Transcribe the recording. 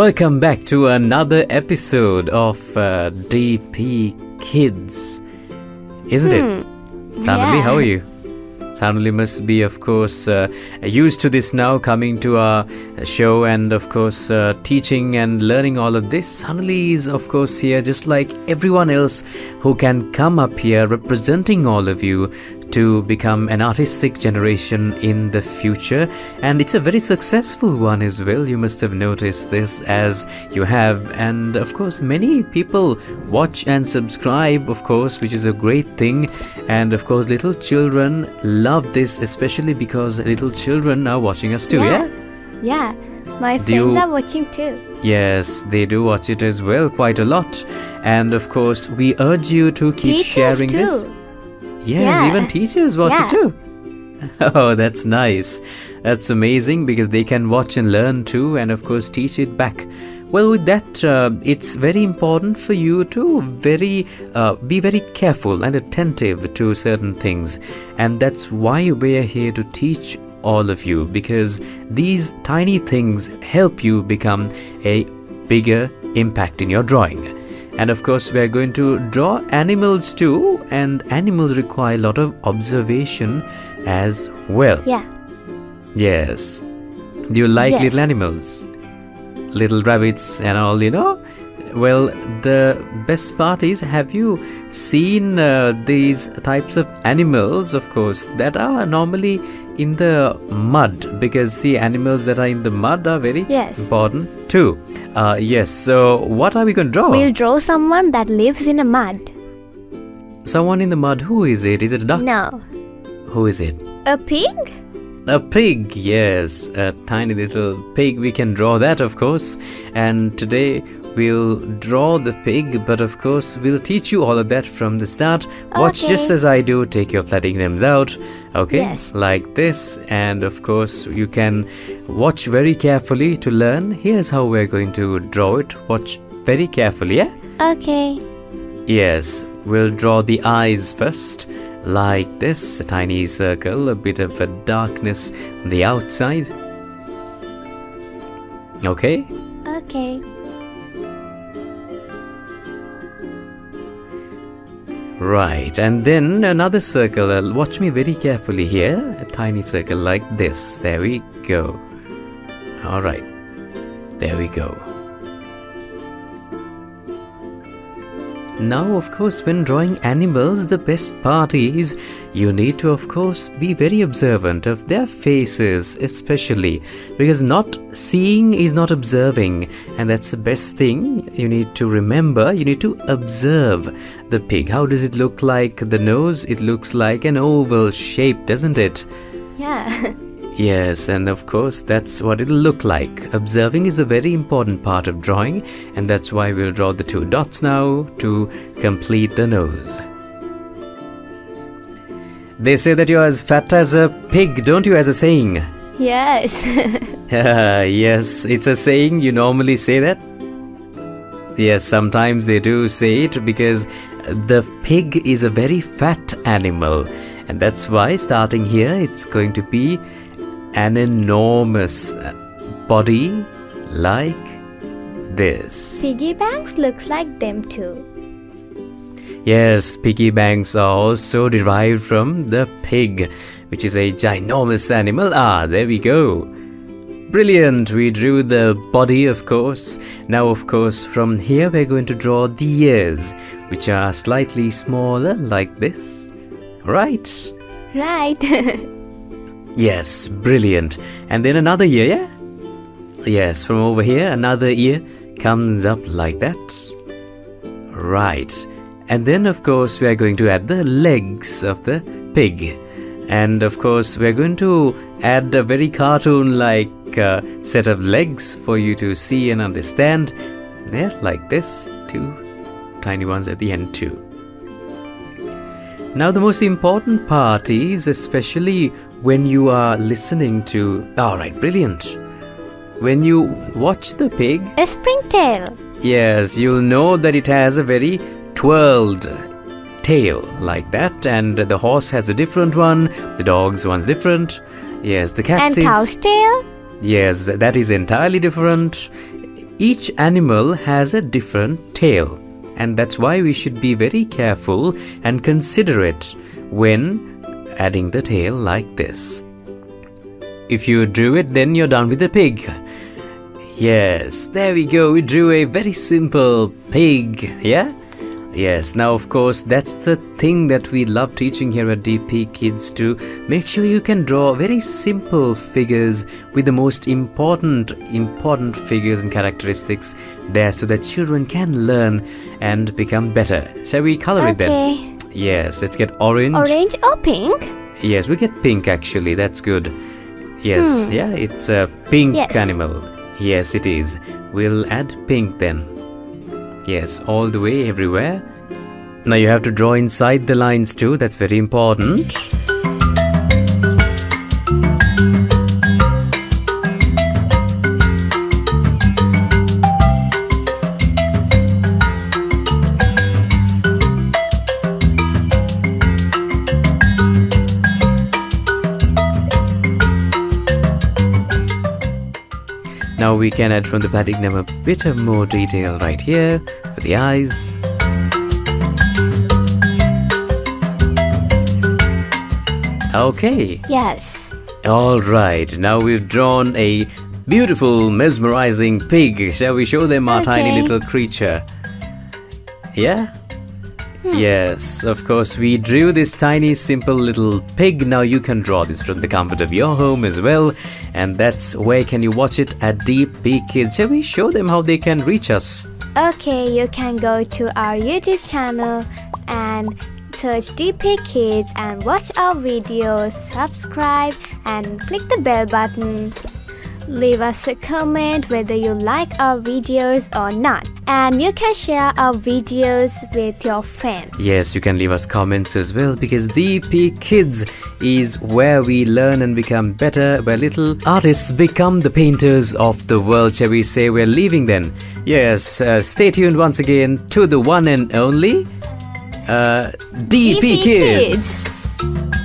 Welcome back to another episode of uh, DP Kids. Isn't it? Sanali, yeah. how are you? Sanali must be, of course, uh, used to this now, coming to our show and, of course, uh, teaching and learning all of this. Sanali is, of course, here just like everyone else who can come up here representing all of you to become an artistic generation in the future. And it's a very successful one as well. You must have noticed this as you have. And of course, many people watch and subscribe, of course, which is a great thing. And of course, little children love this, especially because little children are watching us too, yeah? Yeah. My Do friends you- are watching too. Yes, they do watch it as well, quite a lot. And of course, we urge you to keep Teachers sharing too. this. Yes, Yeah. even teachers watch Yeah. it too. Oh, that's nice. That's amazing because they can watch and learn too, and of course, teach it back. Well, with that, uh, it's very important for you to very uh, be very careful and attentive to certain things, and that's why we're here to teach all of you because these tiny things help you become a bigger impact in your drawing. And of course, we're going to draw animals too, and animals require a lot of observation as well. Yeah. Yes. Do you like Yes. little animals? Little rabbits and all, you know? Well, the best part is have you seen uh, these types of animals, of course, that are normally in the mud? Because, see, animals that are in the mud are very Yes. important too. Uh, yes, so what are we going to draw? We'll draw someone that lives in a mud. Someone in the mud. Who is it? Is it a duck? No. Who is it? A pig? A pig, yes, a tiny little pig. We can draw that, of course. And today we'll draw the pig, but of course we'll teach you all of that from the start. Watch Okay. just as I do. Take your platinums out, okay? Yes. Like this, and of course you can watch very carefully to learn. Here's how we're going to draw it. Watch very carefully, yeah? Okay. Yes, we'll draw the eyes first, like this a tiny circle, a bit of a darkness on the outside. Okay, Okay. right, and then another circle. Uh, watch me very carefully here, a tiny circle like this. There we go. Alright, there we go. Now, of course, when drawing animals, the best part is you need to, of course, be very observant of their faces, especially because not seeing is not observing, and that's the best thing you need to remember. You need to observe the pig. How does it look like? The nose, it looks like an oval shape, doesn't it? Yeah. Yes, and of course, that's what it'll look like. Observing is a very important part of drawing, and that's why we'll draw the two dots now to complete the nose. They say that you're as fat as a pig, don't you, as a saying? yes. Uh, yes, it's a saying. You normally say that? Yes, sometimes they do say it because the pig is a very fat animal, and that's why starting here it's going to be an enormous body like this. Piggy banks looks like them too. Yes, piggy banks are also derived from the pig, which is a ginormous animal. Ah, there we go. Brilliant, we drew the body, of course. Now, of course, from here we're going to draw the ears, which are slightly smaller, like this. Right? Right. Yes, brilliant. And then another ear, yeah? Yes, from over here, another ear comes up like that. Right. And then, of course, we are going to add the legs of the pig. And of course, we're going to add a very cartoon like uh, set of legs for you to see and understand. There, like this. Two tiny ones at the end, too. Now, the most important part is especially when you are listening to. Alright, brilliant. When you watch the pig, a springtail. yes, you'll know that it has a very twirled tail like that, and the horse has a different one, the dog's one's different. Yes, the cat's And cow's tail. Yes, that is entirely different. each animal has a different tail, and that's why we should be very careful and considerate when adding the tail like this. If you drew it, then you're done with the pig. Yes, there we go. We drew a very simple pig, yeah? Yes, now of course, that's the thing that we love teaching here at DP Kids to make sure you can draw very simple figures with the most important important figures and characteristics there so that children can learn and become better. Shall we color it then? Yes, let's get orange. Orange or pink? Yes, we get pink actually. That's good. Yes, Hmm. yeah, it's a pink Yes. animal. Yes, it is. We'll add pink then. Yes, all the way everywhere. Now you have to draw inside the lines too. That's very important. Now we can add from the platinum a bit of more detail right here for the eyes. Okay, Yes. all right. Now we've drawn a beautiful, mesmerizing pig. Shall we show them our tiny little creature? Yeah? Hmm. Yes, of course, we drew this tiny, simple little pig. Now you can draw this from the comfort of your home as well. And that's where can you watch it at DP Kids. Shall we show them how they can reach us? Okay, you can go to our YouTube channel and search DP Kids and watch our videos, subscribe and click the bell button. Leave us a comment whether you like our videos or not. And you can share our videos with your friends. Yes, you can leave us comments as well because DP Kids is where we learn and become better, where little artists become the painters of the world. Shall we say we're leaving then? Yes, uh, stay tuned once again to the one and only uh, DP, DP Kids.